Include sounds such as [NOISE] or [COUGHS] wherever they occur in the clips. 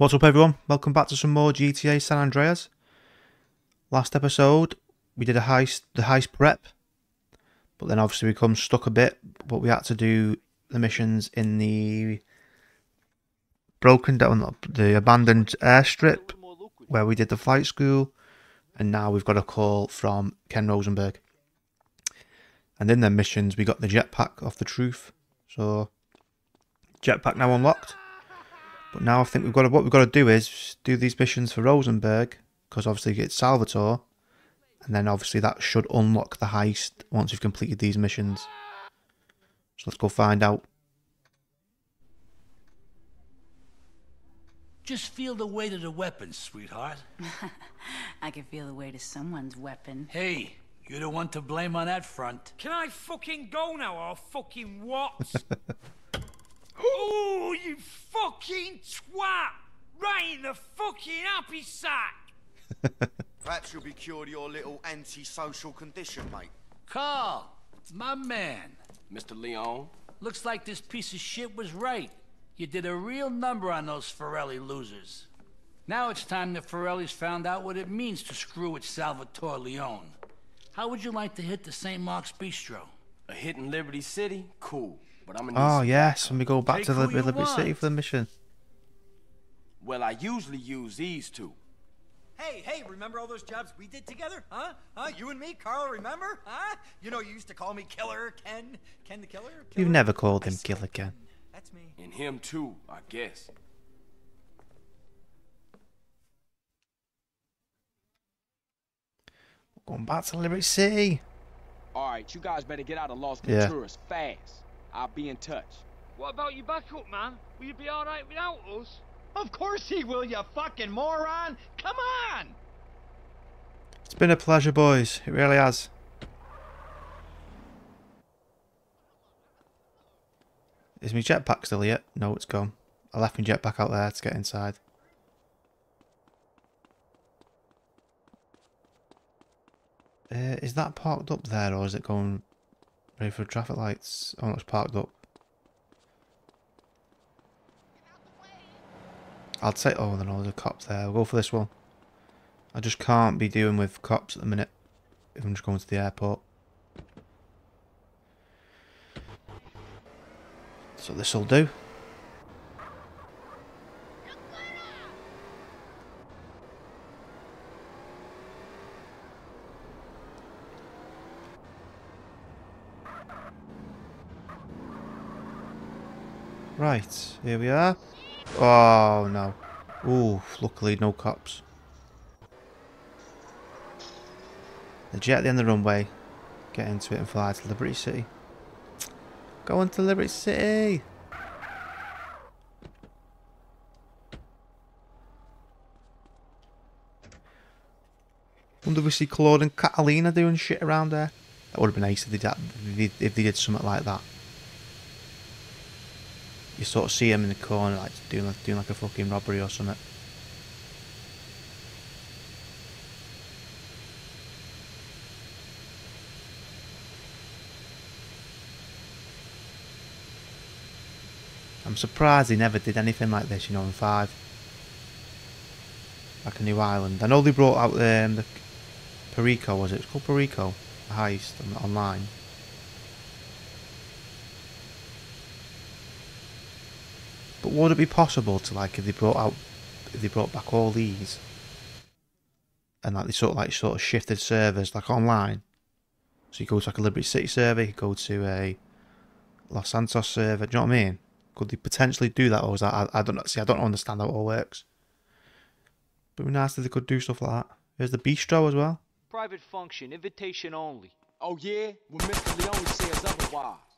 What's up, everyone? Welcome back to some more GTA San Andreas. Last episode, we did a heist, the heist prep, but then obviously we come stuck a bit. But we had to do the missions in the broken down, the abandoned airstrip where we did the flight school, and now we've got a call from Ken Rosenberg. And in the missions, we got the jetpack off the truth. So, jetpack now unlocked. But now I think we've got to, what we've got to do is do these missions for Rosenberg because obviously it's Salvatore, and then obviously that should unlock the heist once we've completed these missions. So let's go find out. Just feel the weight of the weapon, sweetheart. [LAUGHS] I can feel the weight of someone's weapon. Hey, you're the one to blame on that front. Can I fucking go now or fucking what? [LAUGHS] oh, you fucking twat! Right in the fucking happy sack! [LAUGHS] Perhaps you'll be cured of your little antisocial condition, mate. Carl, my man. Mr. Leone? Looks like this piece of shit was right. You did a real number on those Forelli losers. Now it's time the Forellis found out what it means to screw with Salvatore Leone. How would you like to hit the St. Mark's Bistro? A hit in Liberty City? Cool. But I'm gonna Oh yes, and we go back Take to who Liberty, you Liberty City for the mission. Well, I usually use these two. Hey, hey, remember all those jobs we did together? Huh? Huh? You and me, Carl, remember? Huh? You know, you used to call me Killer Ken. Ken the Killer? You've never called him Killer Ken. That's me. And him too, I guess. Going back to Liberty City. Alright, you guys better get out of Los Yeah. Venturas fast. I'll be in touch. What about your backup, man? Will you be alright without us? Of course he will, you fucking moron! Come on! It's been a pleasure, boys. It really has. Is my jetpack still here? No, it's gone. I left my jetpack out there to get inside. Uh, is that parked up there or is it going ready for traffic lights? Oh, it's parked up. I'd say, oh, then there's a cop there. We'll go for this one. I just can't be dealing with cops at the minute if I'm just going to the airport. So this will do. Right, here we are. Oh no. Ooh, luckily no cops. The jet at the end of the runway. Get into it and fly to Liberty City. Going to Liberty City! Wonder if we see Claude and Catalina doing shit around there. That would have been nice if they did, if they did something like that. You sort of see them in the corner, like doing like, doing like a fucking robbery or something. I'm surprised he never did anything like this, you know, in five. Like a New Island. I know they brought out um, the Perico, was it? It's called Perico, the heist on, online. But would it be possible to like if they brought out, if they brought back all these, and like they sort of like sort of shifted servers like online? So you go to like a Liberty City server, you go to a Los Santos server. Do you know what I mean? Could they potentially do that, or is that I, I don't know? See, I don't understand how it all works. But it'd be nice if they could do stuff like that. There's the bistro as well. Private function, invitation only. Oh yeah? Well, Mr. Leone says otherwise.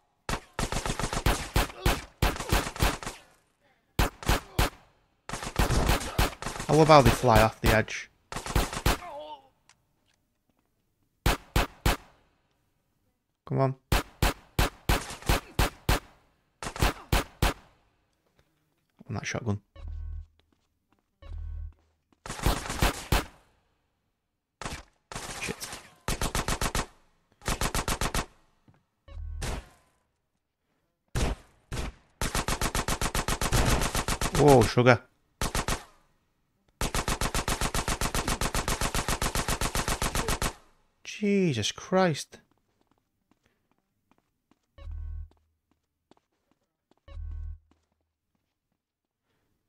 I love how they fly off the edge. Come on. On that shotgun. Whoa, sugar. Jesus Christ.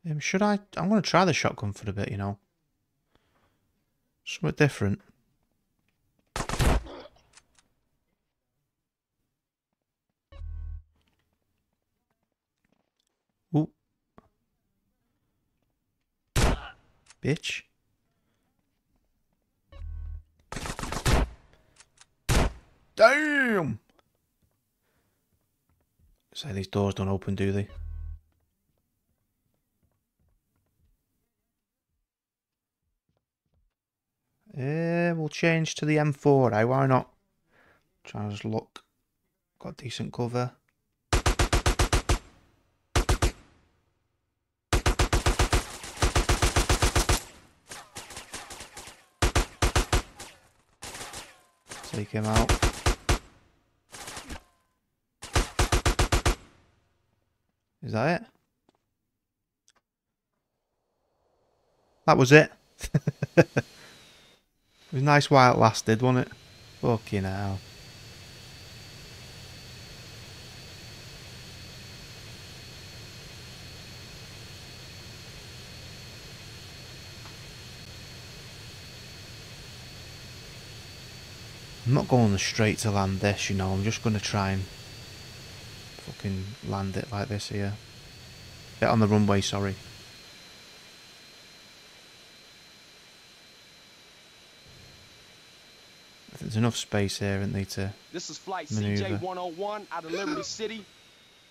Um, should I? I'm going to try the shotgun for a bit, you know. Somewhat different. Ooh. Bitch. Damn! Say these doors don't open, do they? Yeah, we'll change to the M4, eh? Why not? Try and just look. Got decent cover. Take him out. Is that it? That was it. [LAUGHS] it was nice while it lasted, wasn't it? Fucking hell. I'm not going straight to land this, you know. I'm just going to try and fucking land it like this here. Get on the runway, sorry. There's enough space here, isn't there, to This is flight. CJ-101 out of Liberty [COUGHS] City.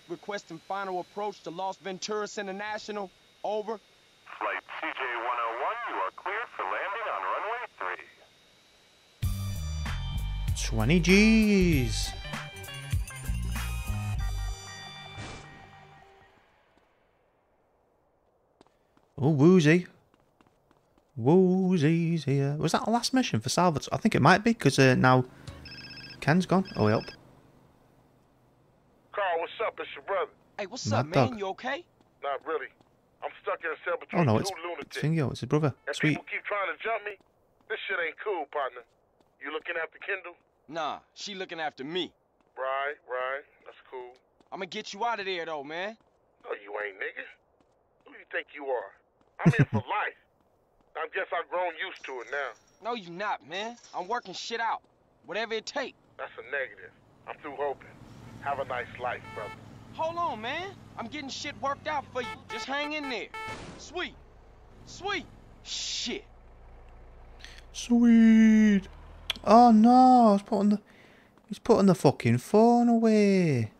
Requesting final approach to Las Venturas International. Over. Flight CJ-101, you are cleared for landing on runway 3. 20 G's. Oh, Woozie. Woozie's here. Was that the last mission for Salvatore? I think it might be, because uh, now Ken's gone. Oh, help. Carl, what's up? It's your brother. Hey, what's Mad up, man? dog. You okay? Not really. I'm stuck in a cell between Oh, no, two it's, lunatics. it's Fingo. It's his brother. and Sweet. people keep trying to jump me. This shit ain't cool, partner. You looking after Kendl? Nah, she looking after me. Right, right. That's cool. I'ma get you out of there, though, man. No, you ain't, nigga. Who do you think you are? I'm in for life. I guess I've grown used to it now. No, you not, man. I'm working shit out. Whatever it take. That's a negative. I'm through hoping. Have a nice life, brother. Hold on, man. I'm getting shit worked out for you. Just hang in there. Sweet. Sweet. Shit. Sweet. Oh no, he's putting the he's putting the fucking phone away.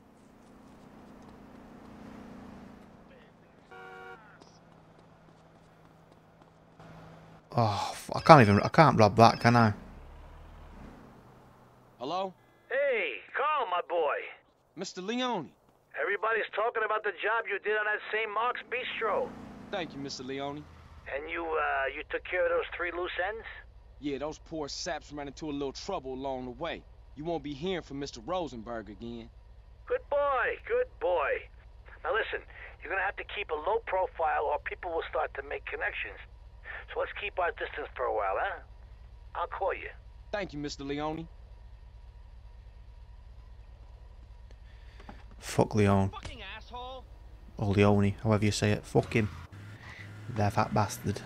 Oh, f- I can't even I can't rob that, can I? Hello? Hey, Carl, my boy. Mr. Leone. Everybody's talking about the job you did on that St. Mark's Bistro. Thank you, Mr. Leone. And you, uh, you took care of those three loose ends? Yeah, those poor saps ran into a little trouble along the way. You won't be hearing from Mr. Rosenberg again. Good boy, good boy. Now listen, you're gonna have to keep a low profile or people will start to make connections. So let's keep our distance for a while, huh? I'll call you. Thank you, Mr. Leone. Fuck Leon. Or oh, Leone, however you say it. Fuck him. That fat bastard.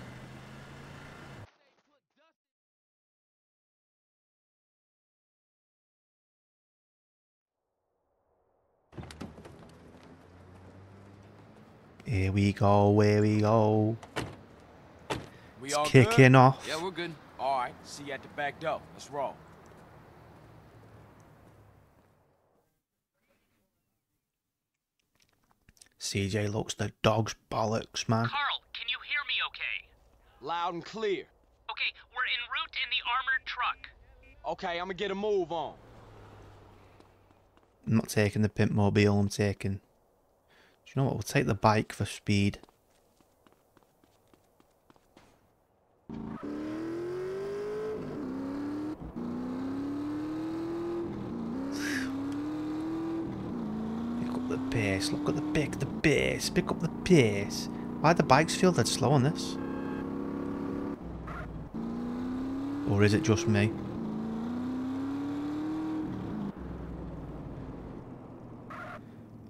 Here we go, here we go. We It's all kicking good? off. Yeah, we're good. All right. See you at the back door. Let's roll. CJ looks the dog's bollocks, man. Carl, can you hear me okay? Loud and clear. Okay, we're en route in the armored truck. Okay, I'ma get a move on. I'm not taking the pimp mobile, I'm taking... Do you know what? We'll take the bike for speed. Pick up the pace. Look at the pick. The pace. Pick up the pace. Why the bikes feel that slow on this? Or is it just me?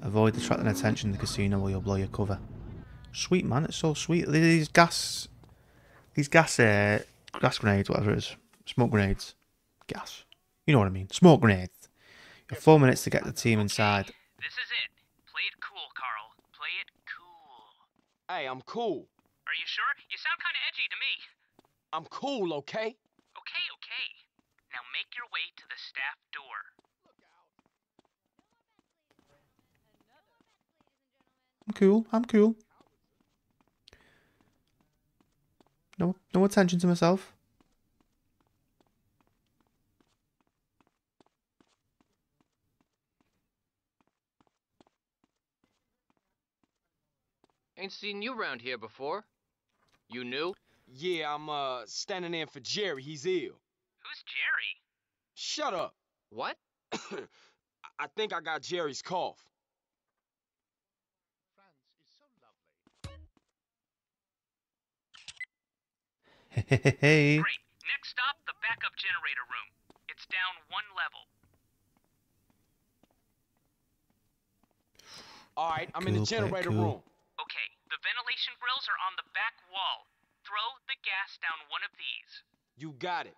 Avoid attracting attention in the casino or you'll blow your cover. Sweet man, it's so sweet. These gas these gas, uh, gas grenades, whatever it is, smoke grenades, gas. You know what I mean? Smoke grenades. You have four minutes to get the team inside. This is it. Play it cool, Carl. Play it cool. Hey, I'm cool. Are you sure? You sound kind of edgy to me. I'm cool, okay? Okay, okay. Now make your way to the staff door. I'm cool. I'm cool. No, no attention to myself. Ain't seen you around here before. You new? Yeah, I'm uh standing in for Jerry. He's ill. Who's Jerry? Shut up. What? [COUGHS] I think I got Jerry's cough. Hey. Great. Next stop, the backup generator room. It's down one level. All right, I'm in the Cool, play it generator cool. room. Okay, the ventilation grills are on the back wall. Throw the gas down one of these. You got it.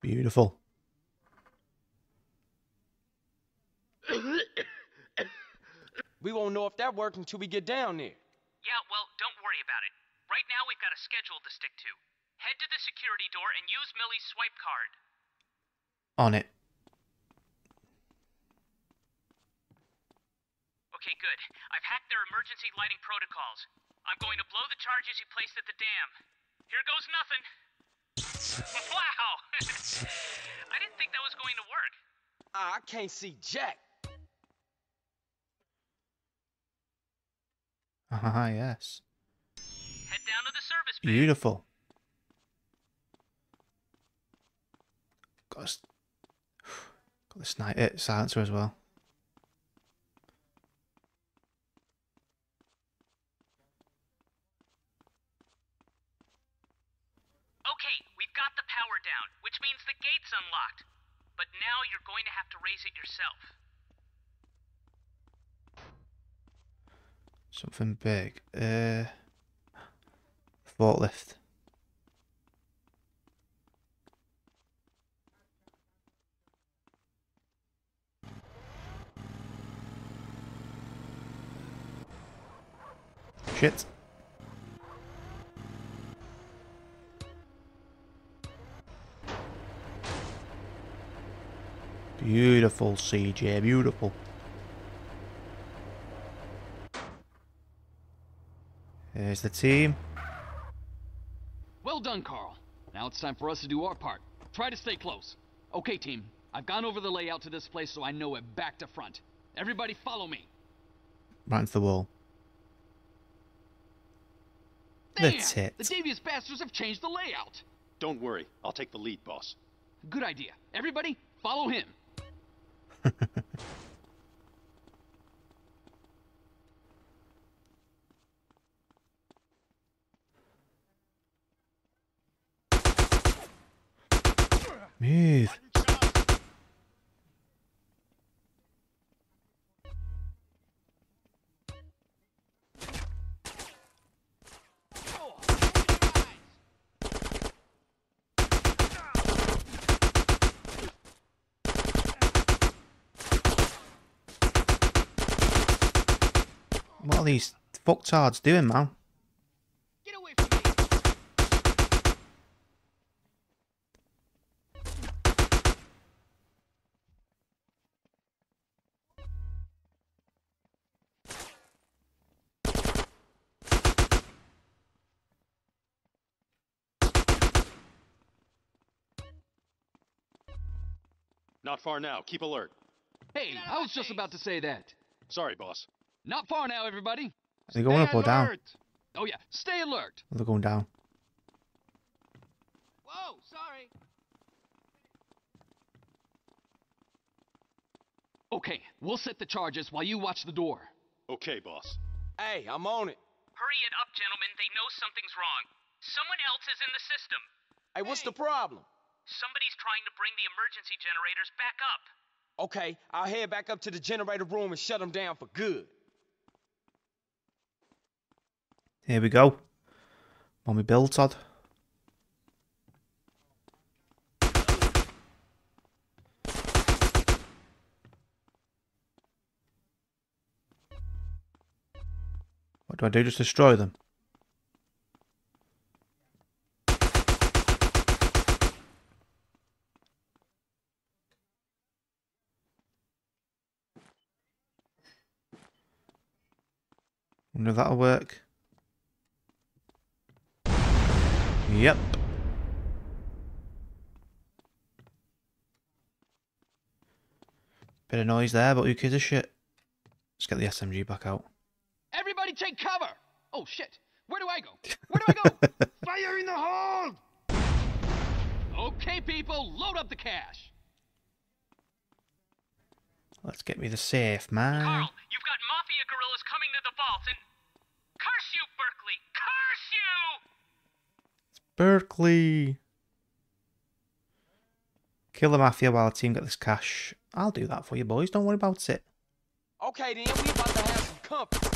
Beautiful. We won't know if that worked until we get down there. Yeah, well, don't worry about it. Right now, we've got a schedule to stick to. Head to the security door and use Millie's swipe card. On it. Okay, good. I've hacked their emergency lighting protocols. I'm going to blow the charges you placed at the dam. Here goes nothing. [LAUGHS] wow! [LAUGHS] I didn't think that was going to work. Ah, I can't see Jack. Ah, yes. Head down to the service bay. Beautiful. Got, a, s- got the snipe, uh, silencer as well. Okay, we've got the power down, which means the gate's unlocked. But now you're going to have to raise it yourself. Something big. Uh, forklift. Shit. Beautiful, CJ. Beautiful. There's the team. Well done, Carl. Now it's time for us to do our part. Try to stay close. Okay, team. I've gone over the layout to this place so I know it back to front. Everybody follow me. Right into the wall. Damn! That's it. The devious bastards have changed the layout. Don't worry, I'll take the lead, boss. Good idea. Everybody, follow him. [LAUGHS] Move. What are these fucktards doing, man? Not far now. Keep alert. Hey, I was just about to say that. Sorry, boss. Not far now, everybody. Are they going up or down? Oh yeah, stay alert. They're going down. Whoa, sorry. Okay, we'll set the charges while you watch the door. Okay, boss. Hey, I'm on it. Hurry it up, gentlemen. They know something's wrong. Someone else is in the system. Hey, what's the problem? Somebody's trying to bring the emergency generators back up. Okay, I'll head back up to the generator room and shut them down for good. Here we go. On we build, Todd. What do I do? Just destroy them? Wonder if that'll work. Yep. Bit of noise there, but who gives a shit? Let's get the SMG back out. Everybody take cover! Oh shit! Where do I go? [LAUGHS] Where do I go? Fire in the hole! Okay, people, load up the cash. Let's get me the safe, man. Carl, you've got mafia gorillas coming to the vault and. Curse you, Berkley! Curse you! Berkley. Kill the mafia while the team get this cash. I'll do that for you, boys. Don't worry about it. Okay, then, we about to have some company.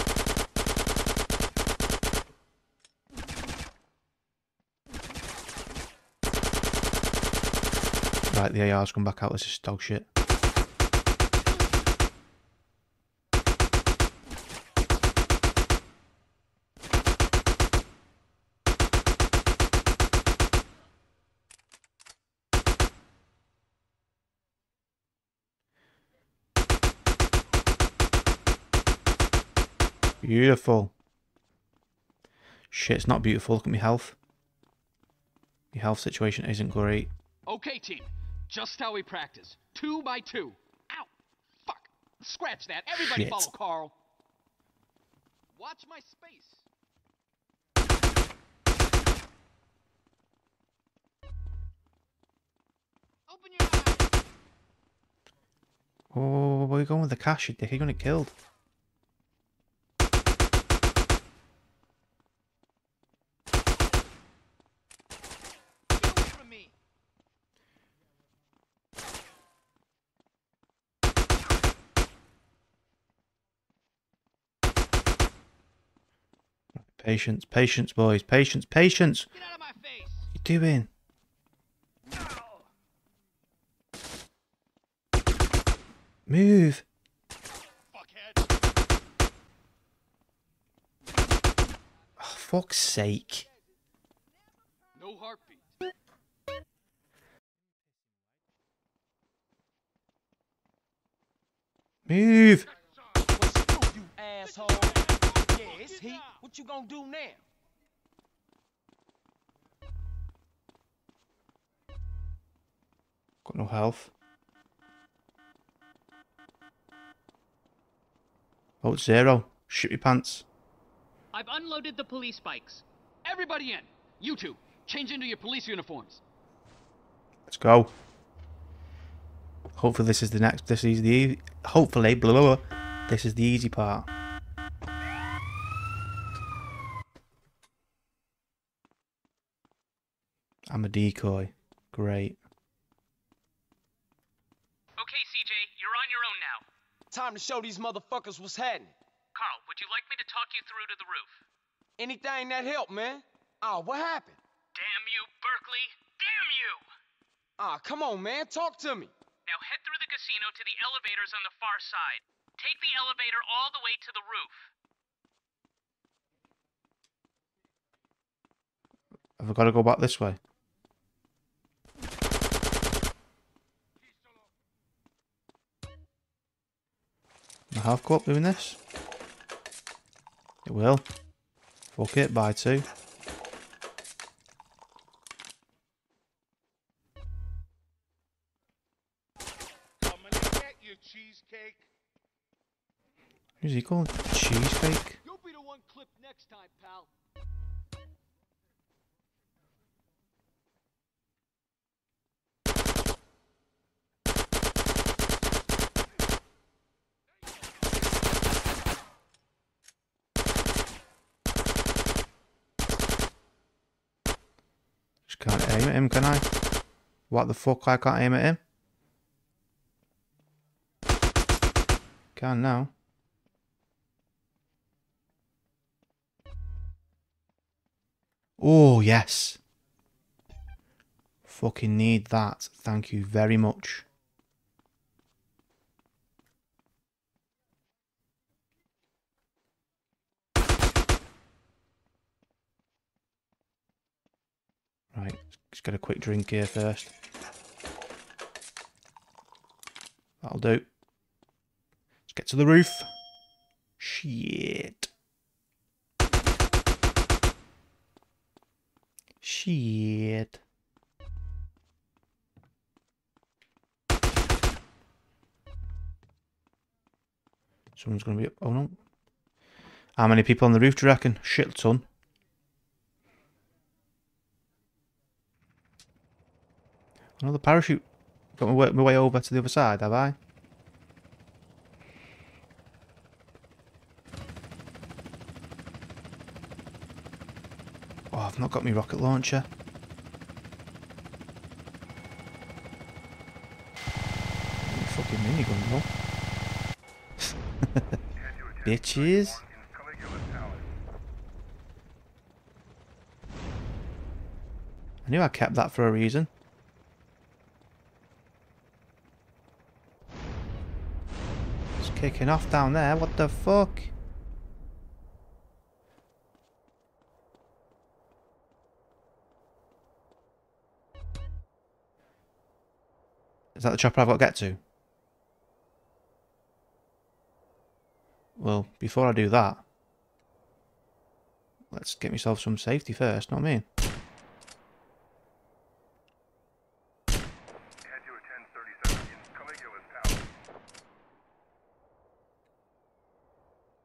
Right, the AR's come back out. This is dog shit. Beautiful. Shit, it's not beautiful. Look at my health. My health situation isn't great. Okay, team. Just how we practice. Two by two. Ow! Fuck! Scratch that. Everybody Shit. follow Carl. Watch my space. Open your eyes. Oh, where are you going with the cash, you dick? You're going to get killed. Patience, patience, boys. Patience, patience. Get out of my face. What you doing? No. Move. Oh, fuck's sake. No heartbeat. Move. Asshole. Yeah, it's heat. What you gonna do now? Got no health. Oh, it's zero. Shit your pants. I've unloaded the police bikes. Everybody in. You two, change into your police uniforms. Let's go. Hopefully this is the next. This is the. Hopefully, blah, blah, blah. This is the easy part. I'm a decoy. Great. Okay, CJ, you're on your own now. Time to show these motherfuckers what's happening. Carl, would you like me to talk you through to the roof? Anything that help, man. Oh, what happened? Damn you, Berkley! Damn you! Ah, come on, man. Talk to me. Now head through the casino to the elevators on the far side. Take the elevator all the way to the roof. Have I got to go back this way? Health go up doing this? It will. Fuck it, buy two. Who's he calling? Cheesecake? At him, can I? What the fuck? I can't aim at him? can now. Oh, yes. Fucking need that. Thank you very much. Right, let's get a quick drink here first. That'll do. Let's get to the roof. Shit. Shit. Someone's going to be up. Oh no. How many people on the roof do you reckon? Shit ton. Another parachute. Got my way, my way over to the other side, have I? Oh, I've not got my rocket launcher. Fucking minigun, though. Bitches. I knew I kept that for a reason. Kicking off down there. What the fuck? Is that the chopper I've got to get to? Well, before I do that, let's get myself some safety first, know what I mean?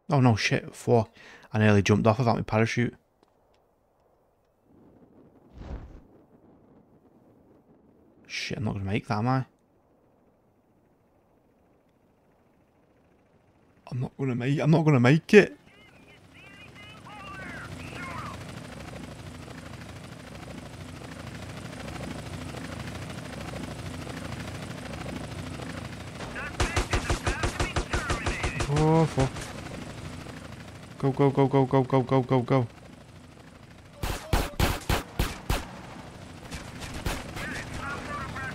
Oh no, shit, four. I nearly jumped off without my parachute. Shit, I'm not going to make that, am I? I'm not going to make I'm not going to make it. go, go, go, go, go, go, go, go.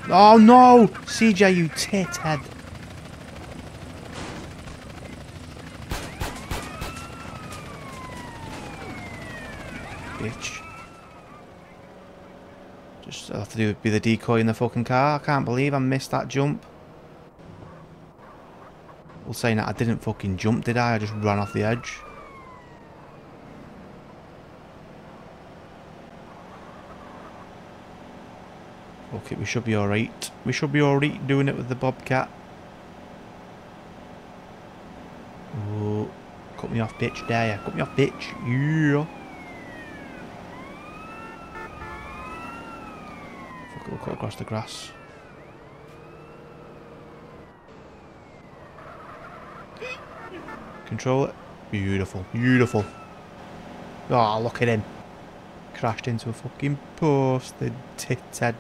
Oh no! CJ, you tit head. Bitch. Just have to do be the decoy in the fucking car. I can't believe I missed that jump. Well, saying that I didn't fucking jump, did I? I just ran off the edge. Okay, we should be alright. We should be alright doing it with the Bobcat. Oh, cut me off, bitch. There you. Cut me off, bitch. Yeah. Fuck it, we'll cut across the grass. Control it. Beautiful. Beautiful. Oh, look at him. Crashed into a fucking post. The tit head.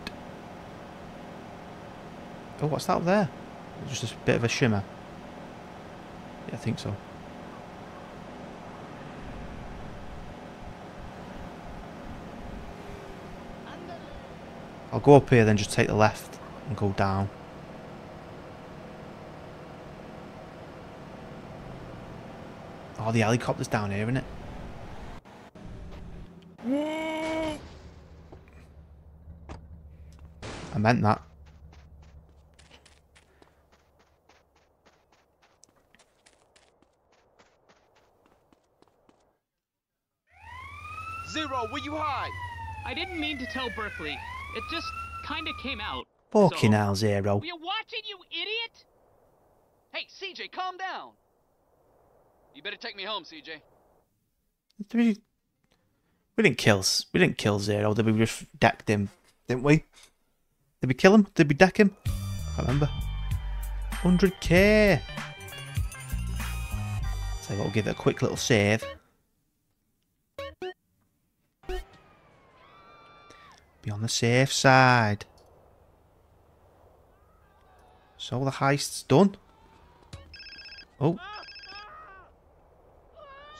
Oh, what's that up there? Just a bit of a shimmer. Yeah, I think so. I'll go up here then just take the left and go down. Oh, the helicopter's down here, isn't it? I meant that. Zero, you hide? I didn't mean to tell Berkley. It just kinda came out. Fucking so... hell, Zero. Were you watching, you idiot? Hey, CJ, calm down. You better take me home, CJ. Did we, we didn't kill we didn't kill Zero. Did we just decked him? Didn't we? Did we kill him? Did we deck him? I can't remember. 100k. So we'll give it a quick little save. Be on the safe side. So the heist's done. Oh,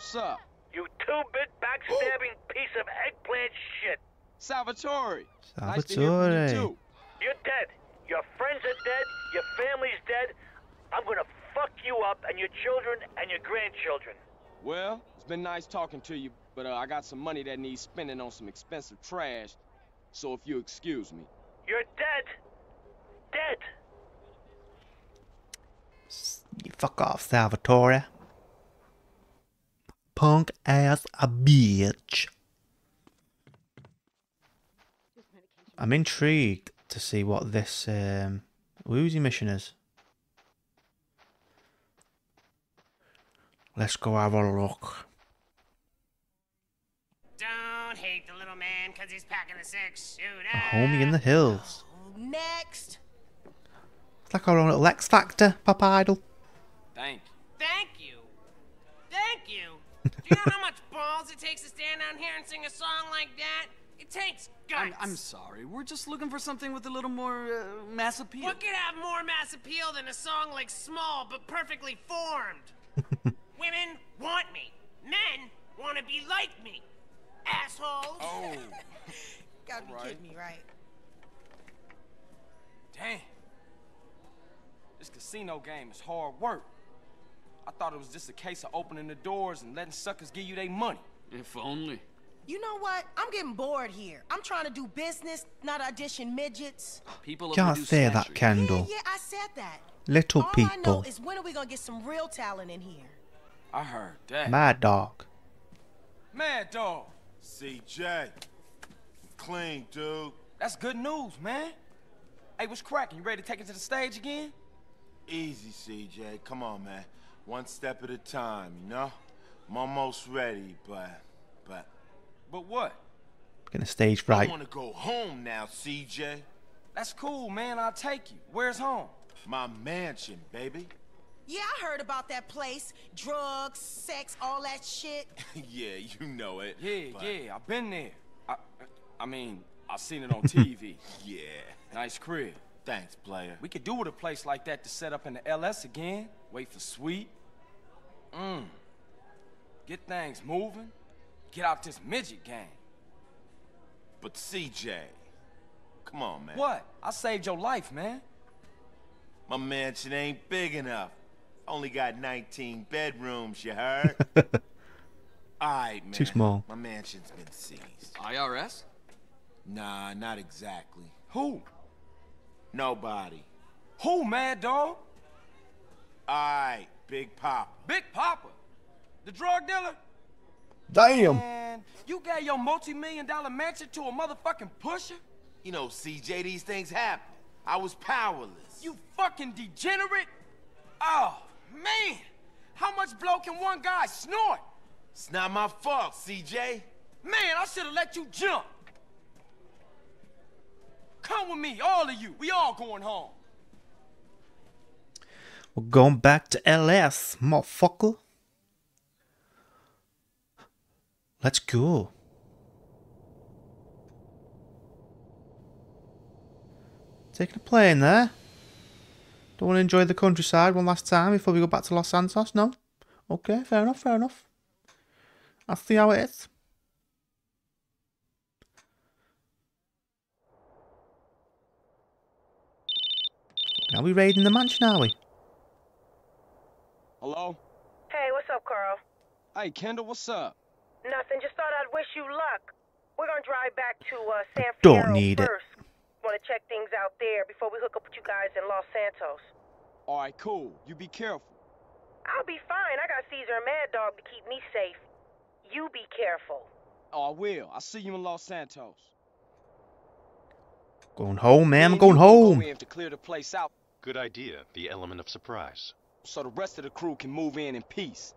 Sup? You two-bit backstabbing piece of eggplant shit. Salvatore. Nice to you Salvatore. You're dead. Your friends are dead. Your family's dead. I'm gonna fuck you up and your children and your grandchildren. Well, it's been nice talking to you, but uh, I got some money that needs spending on some expensive trash. So if you excuse me. You're dead. Dead. you fuck off, Salvatore. Punk ass a bitch. I'm intrigued to see what this um, Woozie mission is. Let's go have a look. Don't hate the little man because he's packing a six shooter. A homie in the hills. Next. It's like our own little X Factor, Pop Idol. Thank you. Thank you. Thank you. Do you know how much balls it takes to stand down here and sing a song like that? It takes guts. I'm, I'm sorry. We're just looking for something with a little more uh, mass appeal. What could have more mass appeal than a song like Small but perfectly formed? [LAUGHS] Women want me. Men want to be like me. Assholes. Oh. [LAUGHS] Gotta be Right. kidding me, right? Damn. This casino game is hard work. I thought it was just a case of opening the doors and letting suckers give you their money. If only. You know what? I'm getting bored here. I'm trying to do business, not audition midgets. People Can't say that, Kendl. Yeah, I said that. Little All I know people. is when are we gonna get some real talent in here? I heard that. Madd Dogg. Madd Dogg. CJ. Clean, dude. That's good news, man. Hey, what's cracking? You ready to take it to the stage again? Easy, CJ. Come on, man. One step at a time, you know? I'm almost ready, but... But... But what? Getting a stage right I want to go home now, CJ. That's cool, man. I'll take you. Where's home? My mansion, baby. Yeah, I heard about that place. Drugs, sex, all that shit. [LAUGHS] yeah, you know it. Yeah, but- yeah, I've been there. I, I mean, I've seen it on [LAUGHS] TV. Yeah. nice crib. Thanks, player. We could do with a place like that to set up in the LS again. Wait for Sweet. Mmm. Get things moving. Get out this midget game. But CJ, come on, man. What? I saved your life, man. My mansion ain't big enough. Only got 19 bedrooms, you heard? [LAUGHS] Alright, man. Too small. My mansion's been seized. IRS? Nah, not exactly. Who? Nobody. Who, Madd Dogg? Alright, Big Pop. Big Poppa. The drug dealer? Damn. Man, you gave your multi-million dollar mansion to a motherfucking pusher? You know, CJ, these things happen. I was powerless. You fucking degenerate? Oh, man. How much blow can one guy snort? It's not my fault, CJ. Man, I should have let you jump. Come with me, all of you. We all going home. We're going back to LS, motherfucker. Let's go. Taking a plane there. Don't want to enjoy the countryside one last time before we go back to Los Santos? No? Okay, fair enough, fair enough. I'll see how it is. Are we raiding the mansion, are we? Hello? Hey, what's up, Carl? Hey, Kendl, what's up? Nothing. Just thought I'd wish you luck. We're gonna drive back to uh, San Don't Fierro need it. Want to check things out there before we hook up with you guys in Los Santos. All right, cool. You be careful. I'll be fine. I got Cesar and Madd Dogg to keep me safe. You be careful. Oh, I will. I'll see you in Los Santos. Going home, man. I'm going home. Go in to clear the place out Good idea. The element of surprise. so the rest of the crew can move in in peace.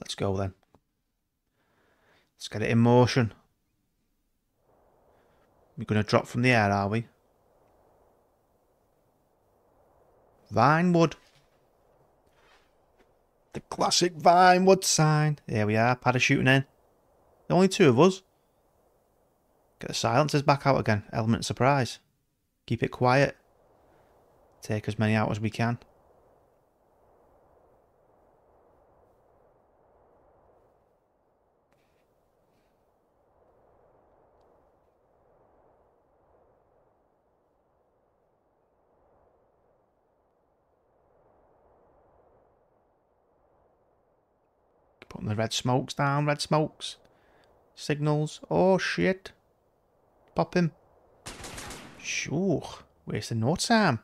Let's go then. Let's get it in motion. We're going to drop from the air, are we? Vinewood. The classic Vinewood sign. There we are, parachuting in. The only two of us. Get the silencers back out again. Element surprise. Keep it quiet. Take as many out as we can. Red smokes down, red smokes. Signals. Oh shit. Pop him. Sure. Wasting no time.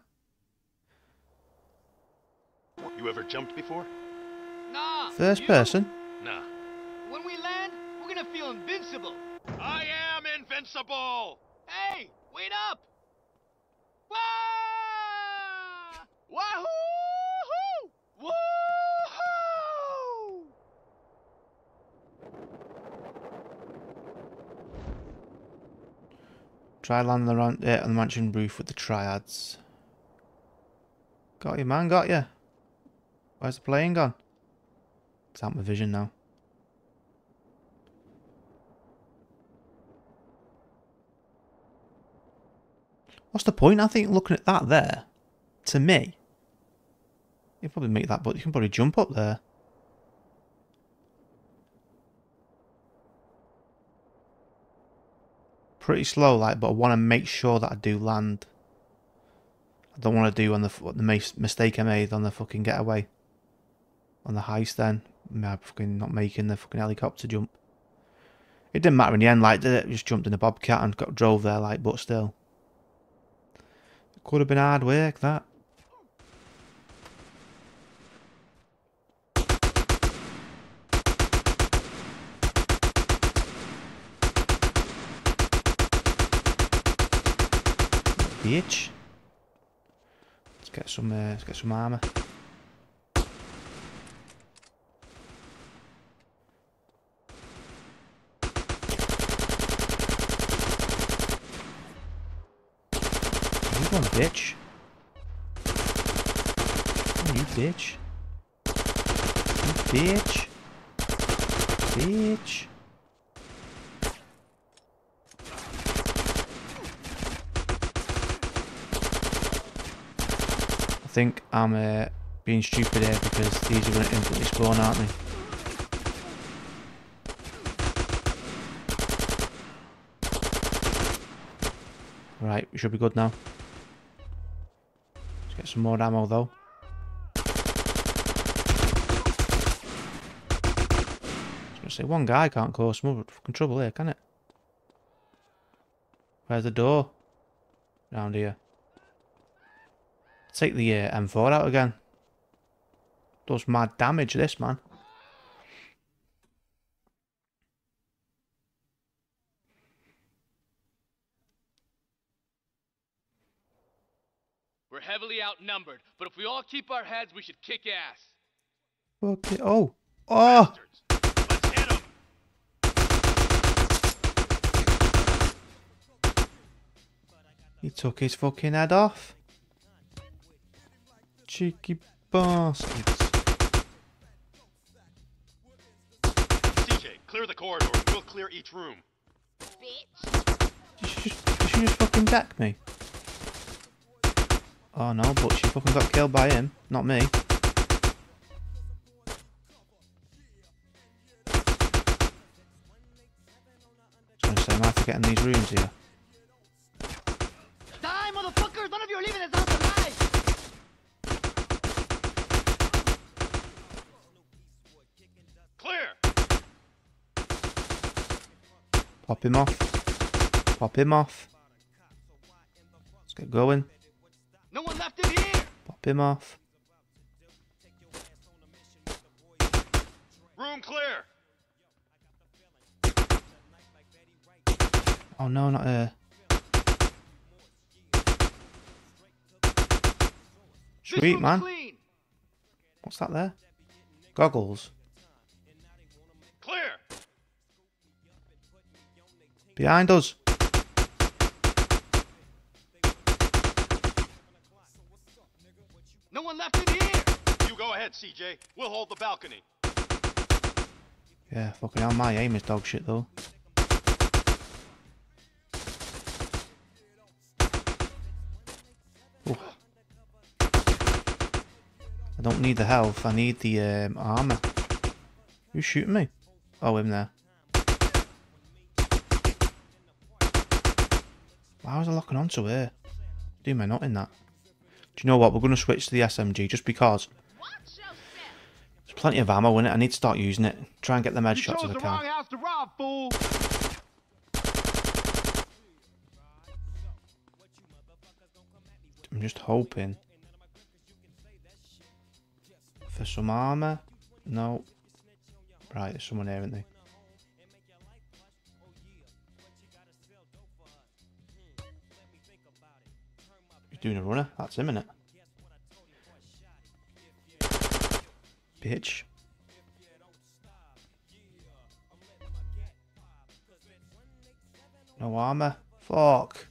You ever jumped before? Nah. First you? person. Nah. When we land, we're gonna feel invincible. I am invincible! Hey, wait up! Wah! Wahoo! Try landing uh, on the mansion roof with the triads. Got you, man. Got you. Where's the plane gone? It's out my vision now. What's the point? I think looking at that there, to me, you probably make that, but you can probably jump up there. Pretty slow, like, but I want to make sure that I do land. I don't want to do on the the mistake I made on the fucking getaway. On the heist, then, I'm fucking not making the fucking helicopter jump. It didn't matter in the end, like, did it? Just jumped in a bobcat and got drove there, like, but still. It could have been hard work, that. Bitch. Let's get some. Uh, let's get some armor. You one bitch. You bitch. You bitch. Bitch. Think I'm uh, being stupid here because these are going to instantly spawn, aren't they? Right, we should be good now. Let's get some more ammo though. I was to say, one guy can't cause some fucking trouble here, can it? Where's the door? Round here. Take the uh, M4 out again. Does mad damage, this man. We're heavily outnumbered, but if we all keep our heads, we should kick ass. Okay. Oh. Oh. He took his fucking head off. Cheeky bastards. CJ, clear the corridor. We'll clear each room. Did she just, did she just fucking deck me? Oh no, but she fucking got killed by him, not me. I was gonna say, am I forgetting these rooms here? Pop him off. Pop him off. Let's get going. No one left in here! Pop him off. Room clear! Oh no, not her. Sweet man. What's that there? Goggles. Behind us. No one left in here! You go ahead, CJ. We'll hold the balcony. Yeah, fucking hell, my aim is dog shit though. Ooh. don't need the health. I need the um, armor. Who's shooting me? Oh, him there. Why was I locking onto her? Do my not in that. Do you know what? We're going to switch to the SMG just because. There's plenty of ammo in it. I need to start using it. Try and get the med shots if I can. house to rob, fool! I'm just hoping for some armor. No. Right, there's someone here, isn't there? Doing a runner. That's him, innit? Bitch. No armor. Fuck.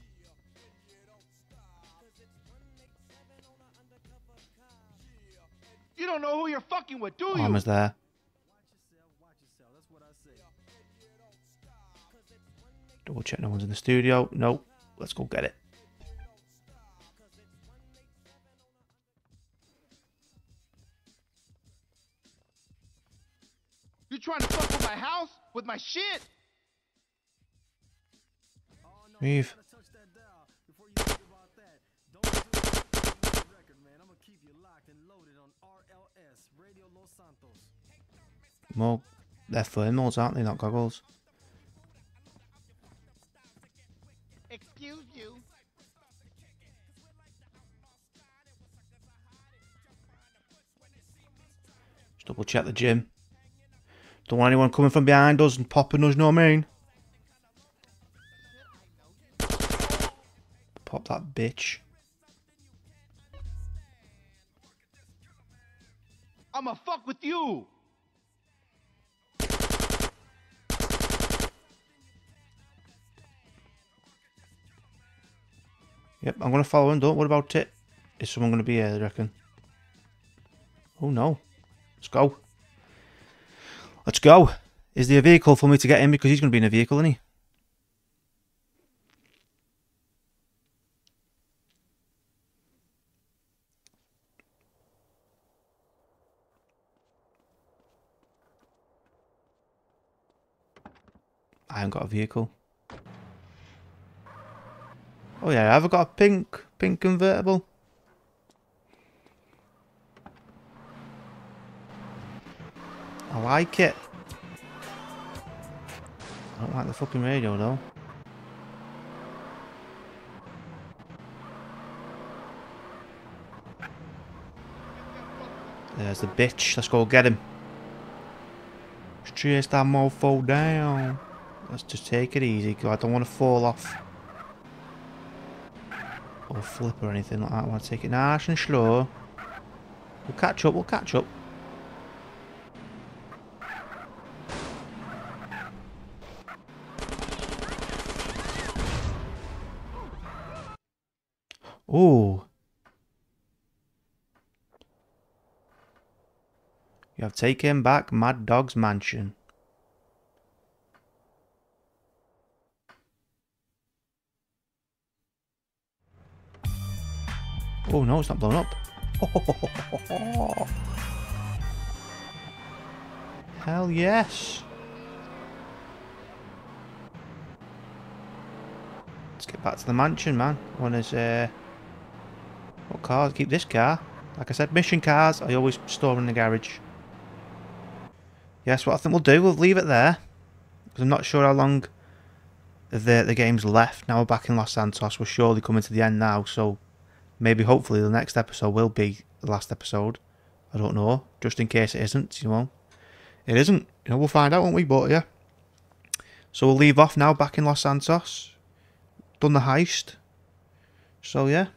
You don't know who you're fucking with, do you? Armor's there. Double check no one's in the studio. Nope. Let's go get it. You trying to fuck with my house? With my shit? Move. More, they're thermals, aren't they? Not goggles. Excuse you. Just double check the gym. Don't want anyone coming from behind us and popping us, know what I mean? Pop that bitch. I'ma fuck with you. Yep, I'm going to follow him. Don't worry about it. Is someone going to be here, I reckon? Oh, no. Let's go. Go. Is there a vehicle for me to get in? Because he's going to be in a vehicle, isn't he? I haven't got a vehicle. Oh yeah, I've got a pink, pink convertible. I like it. I don't like the fucking radio though. There's the bitch. Let's go get him. Chase that mofo down. Let's just take it easy, I don't want to fall off. Or flip or anything like that. I want to take it nice and slow. We'll catch up, we'll catch up. Oh. You have taken back Madd Dogg's mansion. Oh no, it's not blown up. [LAUGHS] Hell yes. Let's get back to the mansion, man. One is, uh... What car? Keep this car. Like I said, mission cars, I always store in the garage. Yes, what I think we'll do, we'll leave it there. Because I'm not sure how long the, the game's left. Now we're back in Los Santos. We're surely coming to the end now, so maybe hopefully the next episode will be the last episode. I don't know. Just in case it isn't, you know. It isn't. You know, we'll find out, won't we? But yeah. So we'll leave off now back in Los Santos. Done the heist. So yeah.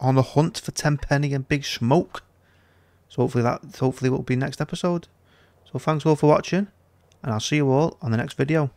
On the hunt for Tenpenny and Big Smoke. So hopefully that hopefully will be next episode. So thanks all for watching. And I'll see you all on the next video.